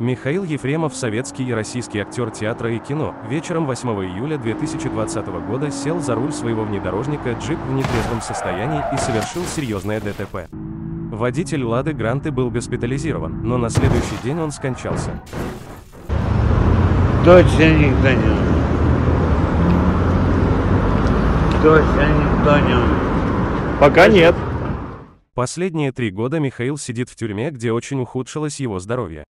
Михаил Ефремов, советский и российский актер театра и кино, вечером 8 июля 2020 года сел за руль своего внедорожника «Джип» в нетрезвом состоянии и совершил серьезное ДТП. Водитель «Лады Гранты» был госпитализирован, но на следующий день он скончался. Точно никто не умер. Точно никто не умер. Пока нет. Последние три года Михаил сидит в тюрьме, где очень ухудшилось его здоровье.